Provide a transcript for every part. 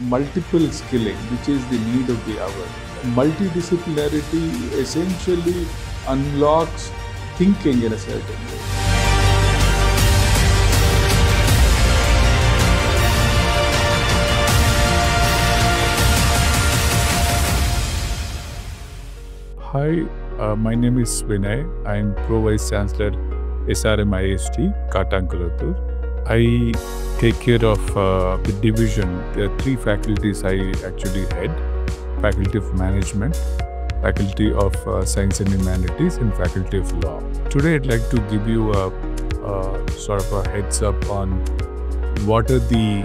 multiple skilling, which is the need of the hour. Multidisciplinarity essentially unlocks thinking in a certain way. Hi, uh, my name is Vinay. I'm Pro Vice Chancellor SRM IST, Kattankulathur. I take care of uh, the division. There are three faculties I actually head Faculty of Management, Faculty of uh, Science and Humanities, and Faculty of Law. Today, I'd like to give you a, a sort of a heads up on what are the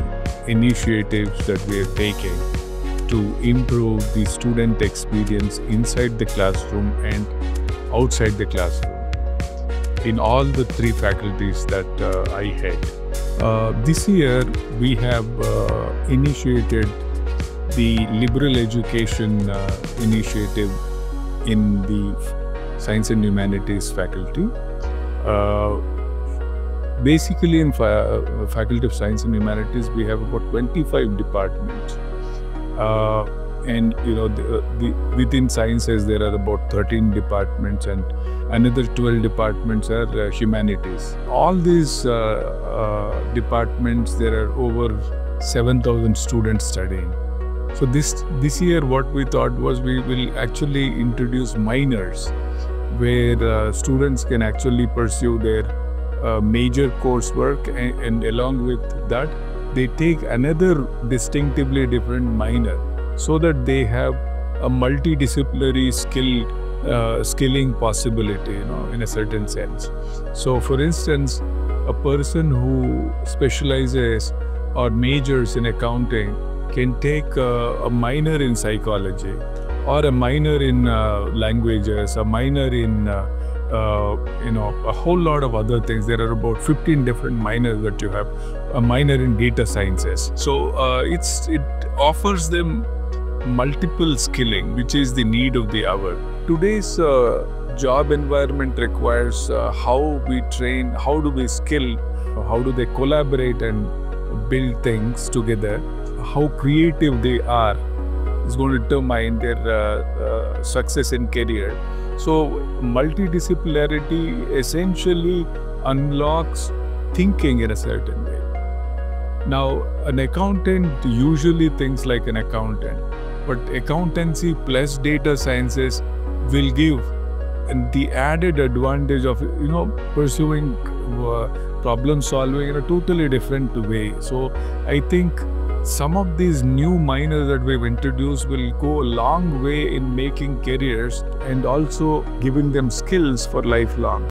initiatives that we are taking to improve the student experience inside the classroom and outside the classroom in all the three faculties that uh, I head. Uh, this year, we have uh, initiated the liberal education uh, initiative in the science and humanities faculty. Uh, basically, in fa- faculty of science and humanities, we have about 25 departments. Uh, and you know the, the, within sciences there are about 13 departments and another 12 departments are uh, humanities. All these uh, uh, departments there are over 7000 students studying. So this this year what we thought was we will actually introduce minors where uh, students can actually pursue their uh, major coursework and, and along with that they take another distinctively different minor so that they have a multidisciplinary skill uh, skilling possibility you know in a certain sense. So for instance a person who specializes or majors in accounting can take a minor in psychology or a minor in uh, languages a minor in uh, uh, you know a whole lot of other things. There are about 15 different minors that you have a minor in data sciences. So uh, it's it offers them multiple skilling which is the need of the hour. Today's uh, job environment requires uh, how we train how do we skill how do they collaborate and build things together. How creative they are is going to determine their uh, success in career. So, multidisciplinarity essentially unlocks thinking in a certain way. Now, an accountant usually thinks like an accountant, but accountancy plus data sciences will give the added advantage of you know pursuing uh, problem solving in a totally different way. So, I think some of these new minors that we've introduced will go a long way in making careers and also giving them skills for lifelong.